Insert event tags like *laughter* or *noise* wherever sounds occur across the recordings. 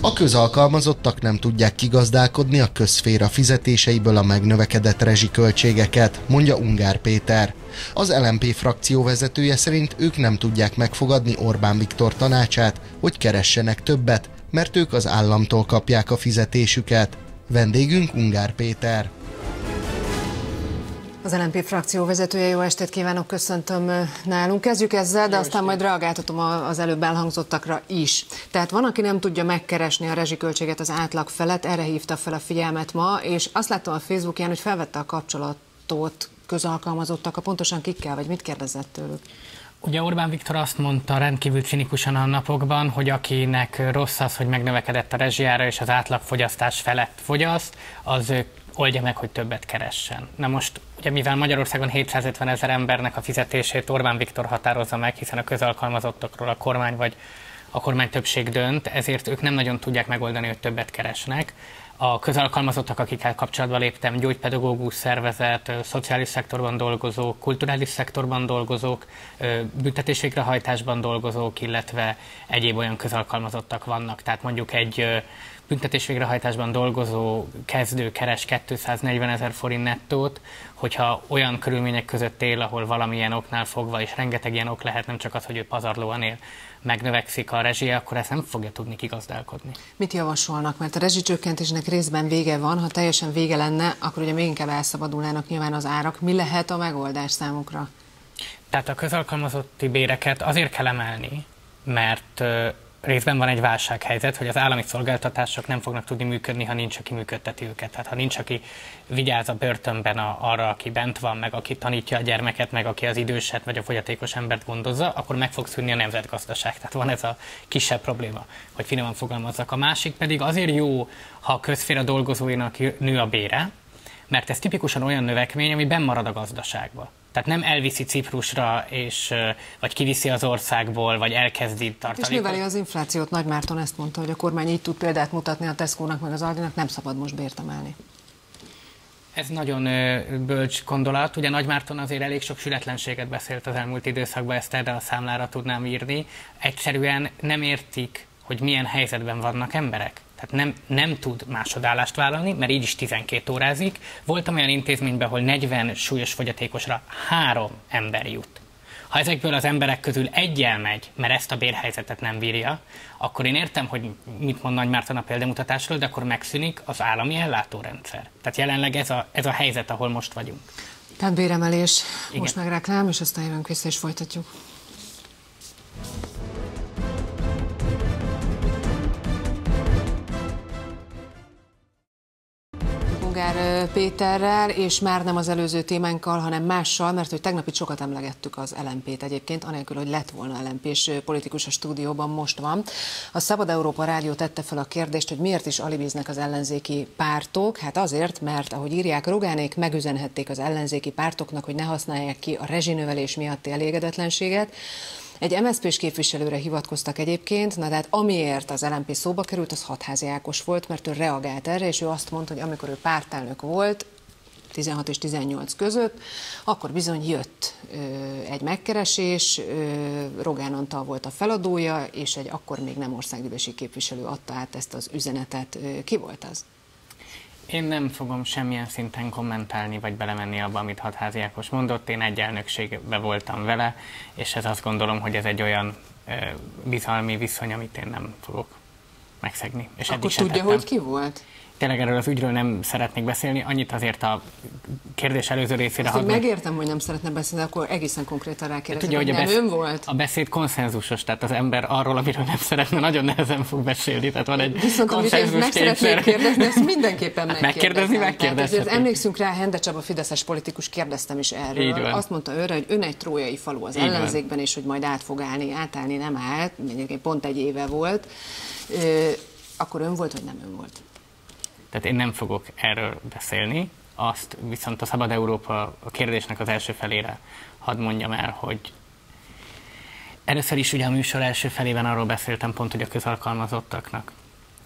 A közalkalmazottak nem tudják kigazdálkodni a közféra fizetéseiből a megnövekedett rezsiköltségeket, mondja Ungár Péter. Az LMP frakció vezetője szerint ők nem tudják megfogadni Orbán Viktor tanácsát, hogy keressenek többet, mert ők az államtól kapják a fizetésüket. Vendégünk Ungár Péter. Az LNP frakció vezetője, jó estét kívánok, köszöntöm nálunk. Kezdjük ezzel, de jó aztán estét. majd reagáltatom az előbb elhangzottakra is. Tehát van, aki nem tudja megkeresni a rezsiköltséget az átlag felett, erre hívta fel a figyelmet ma, és azt láttam a Facebookján, hogy felvette a kapcsolatot közalkalmazottak, a pontosan kikkel, vagy mit kérdezett tőlük? Ugye Orbán Viktor azt mondta rendkívül cinikusan a napokban, hogy akinek rossz az, hogy megnövekedett a rezsiára és az átlagfogyasztás felett fogyaszt, az oldja meg, hogy többet keressen. Na most, ugye mivel Magyarországon 750 ezer embernek a fizetését Orbán Viktor határozza meg, hiszen a közalkalmazottokról a kormány vagy a kormány többség dönt, ezért ők nem nagyon tudják megoldani, hogy többet keresnek. A közalkalmazottak, akikkel kapcsolatba léptem, gyógypedagógus szervezet, szociális szektorban dolgozók, kulturális szektorban dolgozók, büntetésvégrehajtásban dolgozók, illetve egyéb olyan közalkalmazottak vannak. Tehát mondjuk egy büntetés végrehajtásban dolgozó kezdő keres 240 ezer forint nettót, hogyha olyan körülmények között él, ahol valamilyen oknál fogva, és rengeteg ilyen ok lehet, nem csak az, hogy ő pazarlóan él, megnövekszik a rezsie, akkor ezt nem fogja tudni kigazdálkodni. Mit javasolnak? Mert a rezsicsökkentésnek részben vége van, ha teljesen vége lenne, akkor ugye még inkább elszabadulnának nyilván az árak. Mi lehet a megoldás számukra? Tehát a közalkalmazotti béreket azért kell emelni, mert részben van egy válsághelyzet, hogy az állami szolgáltatások nem fognak tudni működni, ha nincs, aki működteti őket. Tehát ha nincs, aki vigyáz a börtönben a, arra, aki bent van, meg aki tanítja a gyermeket, meg aki az időset vagy a fogyatékos embert gondozza, akkor meg fog szűnni a nemzetgazdaság. Tehát van ez a kisebb probléma, hogy finoman fogalmazzak. A másik pedig azért jó, ha a közféra dolgozóinak nő a bére, mert ez tipikusan olyan növekmény, ami benn marad a gazdaságba. Tehát nem elviszi Ciprusra, és, vagy kiviszi az országból, vagy elkezdi tartani. És növeli az inflációt. Nagy Márton ezt mondta, hogy a kormány így tud példát mutatni a Tesco-nak, meg az Aldinak, nem szabad most bért emelni. Ez nagyon bölcs gondolat. Ugye Nagy Márton azért elég sok sületlenséget beszélt az elmúlt időszakban, ezt erre a számlára tudnám írni. Egyszerűen nem értik, hogy milyen helyzetben vannak emberek. Tehát nem, nem tud másodállást vállalni, mert így is 12 órázik. Voltam olyan intézményben, ahol 40 súlyos fogyatékosra három ember jut. Ha ezekből az emberek közül egy elmegy, mert ezt a bérhelyzetet nem bírja, akkor én értem, hogy mit mond Nagy Márton a példamutatásról, de akkor megszűnik az állami ellátórendszer. Tehát jelenleg ez a, ez a helyzet, ahol most vagyunk. Tehát béremelés, Igen. most meg reklám, és aztán jövünk vissza és folytatjuk. Ungár Péterrel, és már nem az előző témánkkal, hanem mással, mert hogy tegnap itt sokat emlegettük az LMP-t egyébként, anélkül, hogy lett volna lmp és politikus a stúdióban most van. A Szabad Európa Rádió tette fel a kérdést, hogy miért is alibiznek az ellenzéki pártok. Hát azért, mert ahogy írják, Rogánék megüzenhették az ellenzéki pártoknak, hogy ne használják ki a rezsinövelés miatti elégedetlenséget. Egy MSZP-s képviselőre hivatkoztak egyébként, na hát amiért az LMP szóba került, az hatházi Ákos volt, mert ő reagált erre, és ő azt mondta, hogy amikor ő pártelnök volt, 16 és 18 között, akkor bizony jött ö, egy megkeresés, ö, Rogán Antal volt a feladója, és egy akkor még nem országgyűlési képviselő adta át ezt az üzenetet. Ö, ki volt az? Én nem fogom semmilyen szinten kommentálni, vagy belemenni abba, amit Hatházi Ákos mondott. Én egy elnökségben voltam vele, és ez azt gondolom, hogy ez egy olyan bizalmi viszony, amit én nem fogok megszegni. És Akkor tudja, tettem. hogy ki volt? Tényleg erről az ügyről nem szeretnék beszélni, annyit azért a kérdés előző részére. Azt megértem, hogy nem szeretne beszélni, akkor egészen konkrétan rákérdezem, hogy, hogy nem besz... ön volt? A beszéd konszenzusos, tehát az ember arról, amiről nem szeretne, nagyon nehezen fog beszélni. Tehát van egy Viszont amit meg szeretnék kérdezni, ezt *laughs* mindenképpen hát megkérdezni, megkérdezni. Ezért emlékszünk rá, Hende Csaba Fideszes politikus, kérdeztem is erről. Így van. Azt mondta őre, hogy ön egy trójai falu az Így ellenzékben, van. és hogy majd át fog állni, átállni nem állt, pont egy éve volt. Akkor ön volt, vagy nem ön volt? Tehát én nem fogok erről beszélni, azt viszont a Szabad Európa a kérdésnek az első felére hadd mondjam el, hogy először is ugye a műsor első felében arról beszéltem pont, hogy a közalkalmazottaknak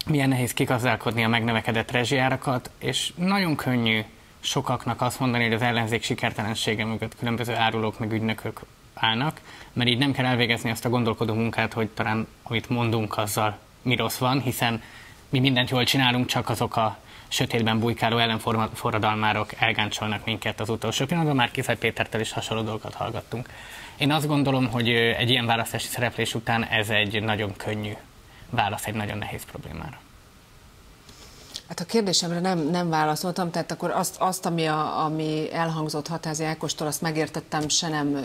milyen nehéz kigazdálkodni a megnövekedett rezsiárakat, és nagyon könnyű sokaknak azt mondani, hogy az ellenzék sikertelensége mögött különböző árulók meg ügynökök állnak, mert így nem kell elvégezni azt a gondolkodó munkát, hogy talán amit mondunk, azzal mi rossz van, hiszen mi mindent jól csinálunk, csak azok a sötétben bujkáló ellenforradalmárok elgáncsolnak minket az utolsó pillanatban, már Kifej Pétertel is hasonló dolgokat hallgattunk. Én azt gondolom, hogy egy ilyen választási szereplés után ez egy nagyon könnyű válasz egy nagyon nehéz problémára. Hát a kérdésemre nem, nem válaszoltam, tehát akkor azt, azt ami, a, ami elhangzott Hatázi Ákostól, azt megértettem, se nem, eh,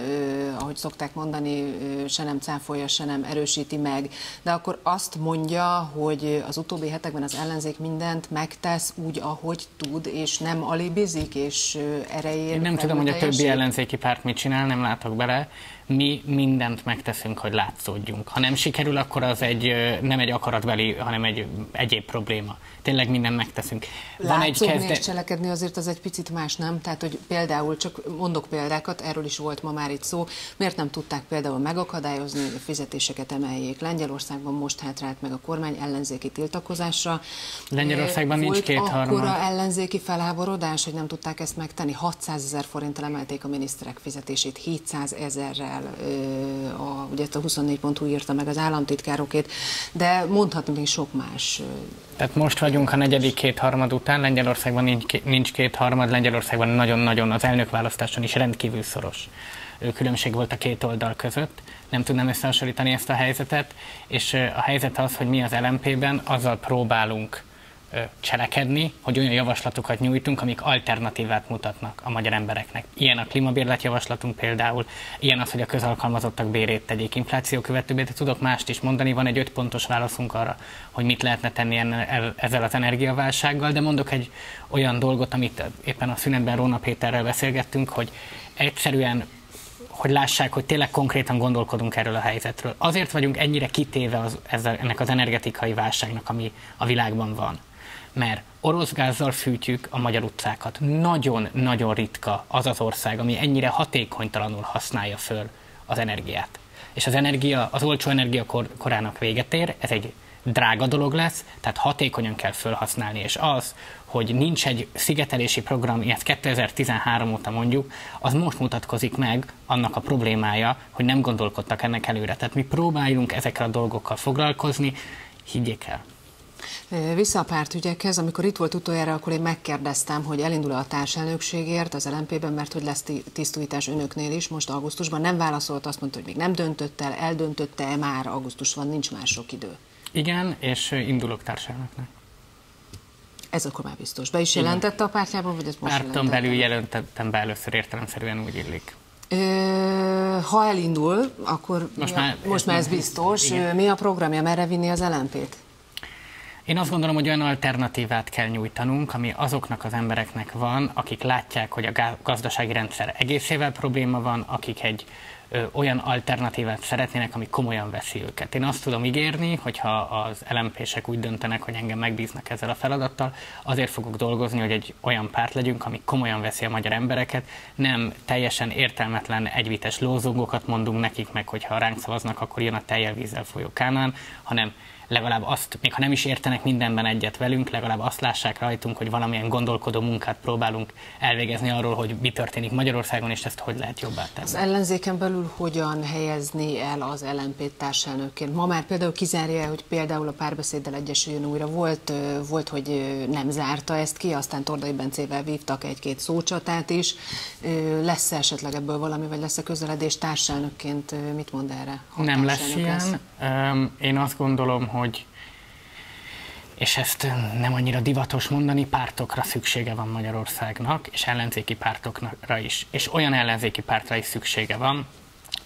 ahogy szokták mondani, eh, se nem cáfolja, se nem erősíti meg. De akkor azt mondja, hogy az utóbbi hetekben az ellenzék mindent megtesz úgy, ahogy tud, és nem alibizik, és erején. Én nem tudom, hogy a többi ellenzéki párt mit csinál, nem látok bele mi mindent megteszünk, hogy látszódjunk. Ha nem sikerül, akkor az egy, nem egy akaratbeli, hanem egy egyéb probléma. Tényleg mindent megteszünk. Van egy kezde... és cselekedni azért az egy picit más, nem? Tehát, hogy például, csak mondok példákat, erről is volt ma már itt szó, miért nem tudták például megakadályozni, hogy a fizetéseket emeljék. Lengyelországban most hátrált meg a kormány ellenzéki tiltakozásra. Lengyelországban nincs két akkora ellenzéki felháborodás, hogy nem tudták ezt megtenni. 600 ezer forinttal emelték a miniszterek fizetését, 700 ezerre el, a, ugye a 24.hu írta meg az államtitkárokét, de mondhatni még sok más. Tehát most vagyunk a negyedik kétharmad után, Lengyelországban nincs, nincs kétharmad, Lengyelországban nagyon-nagyon az elnökválasztáson is rendkívül szoros különbség volt a két oldal között. Nem tudnám összehasonlítani ezt a helyzetet, és a helyzet az, hogy mi az LMP-ben azzal próbálunk cselekedni, hogy olyan javaslatokat nyújtunk, amik alternatívát mutatnak a magyar embereknek. Ilyen a klímabérlet javaslatunk például, ilyen az, hogy a közalkalmazottak bérét tegyék infláció követőbbé, de tudok mást is mondani, van egy öt pontos válaszunk arra, hogy mit lehetne tenni ezzel az energiaválsággal, de mondok egy olyan dolgot, amit éppen a szünetben Róna Péterrel beszélgettünk, hogy egyszerűen hogy lássák, hogy tényleg konkrétan gondolkodunk erről a helyzetről. Azért vagyunk ennyire kitéve az, ezzel, ennek az energetikai válságnak, ami a világban van mert orosz gázzal fűtjük a magyar utcákat. Nagyon-nagyon ritka az az ország, ami ennyire hatékonytalanul használja föl az energiát. És az energia, az olcsó energia kor, korának véget ér, ez egy drága dolog lesz, tehát hatékonyan kell felhasználni, és az, hogy nincs egy szigetelési program, ilyet 2013 óta mondjuk, az most mutatkozik meg annak a problémája, hogy nem gondolkodtak ennek előre. Tehát mi próbáljunk ezekkel a dolgokkal foglalkozni, higgyék el. Vissza a pártügyekhez, amikor itt volt utoljára, akkor én megkérdeztem, hogy elindul a társelnökségért az LMP-ben, mert hogy lesz tisztújítás önöknél is most augusztusban. Nem válaszolt, azt mondta, hogy még nem döntött el, eldöntötte-e már, augusztus van, nincs már sok idő. Igen, és indulok társelnöknek. Ez akkor már biztos. Be is jelentette a pártjában, vagy ez most Párton belül jelentettem be először értelemszerűen úgy illik. Ö, ha elindul, akkor most, már, most már ez biztos. Igen. Mi a programja, merre vinni az LMP-t? Én azt gondolom, hogy olyan alternatívát kell nyújtanunk, ami azoknak az embereknek van, akik látják, hogy a gazdasági rendszer egészével probléma van, akik egy ö, olyan alternatívát szeretnének, ami komolyan veszi őket. Én azt tudom ígérni, hogyha az LMP-sek úgy döntenek, hogy engem megbíznak ezzel a feladattal, azért fogok dolgozni, hogy egy olyan párt legyünk, ami komolyan veszi a magyar embereket, nem teljesen értelmetlen egyvites lózungokat mondunk nekik meg, hogyha ránk szavaznak, akkor jön a teljel vízzel folyó Kánán, hanem legalább azt, még ha nem is értenek mindenben egyet velünk, legalább azt lássák rajtunk, hogy valamilyen gondolkodó munkát próbálunk elvégezni arról, hogy mi történik Magyarországon, és ezt hogy lehet jobbá tenni. Az ellenzéken belül hogyan helyezni el az LNP társelnökként? Ma már például kizárja, hogy például a párbeszéddel egyesüljön újra. Volt, volt, hogy nem zárta ezt ki, aztán Tordai Bencével vívtak egy-két szócsatát is. Lesz -e esetleg ebből valami, vagy lesz-e közeledés társelnökként? Mit mond erre? Nem lesz ilyen. Lesz? Én azt gondolom, hogy és ezt nem annyira divatos mondani, pártokra szüksége van Magyarországnak, és ellenzéki pártokra is. És olyan ellenzéki pártra is szüksége van,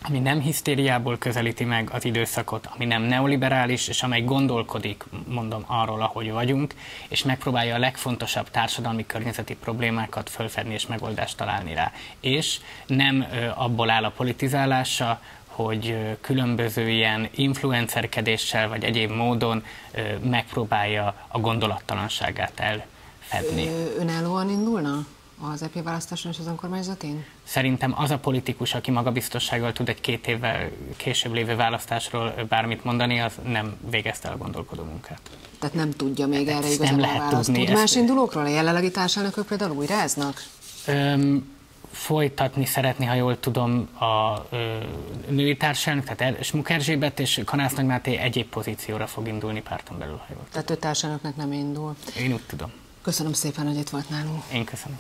ami nem hisztériából közelíti meg az időszakot, ami nem neoliberális, és amely gondolkodik, mondom, arról, ahogy vagyunk, és megpróbálja a legfontosabb társadalmi környezeti problémákat fölfedni és megoldást találni rá. És nem abból áll a politizálása, hogy különböző ilyen influencerkedéssel vagy egyéb módon megpróbálja a gondolattalanságát elfedni. Önállóan indulna? az EP választáson és az önkormányzatén? Szerintem az a politikus, aki magabiztossággal tud egy két évvel később lévő választásról bármit mondani, az nem végezte el a gondolkodó munkát. Tehát nem tudja még erre igazából nem lehet tudni. Tud más indulókról? A jelenlegi társadalmak például újráznak? Öm, folytatni szeretné, ha jól tudom, a ö, női társelnök, tehát Smuk Erzsébet és Kanász Nagymáté egyéb pozícióra fog indulni párton belül, ha jól Tehát ő társelnöknek nem indul. Én úgy tudom. Köszönöm szépen, hogy itt volt nálunk. Én köszönöm.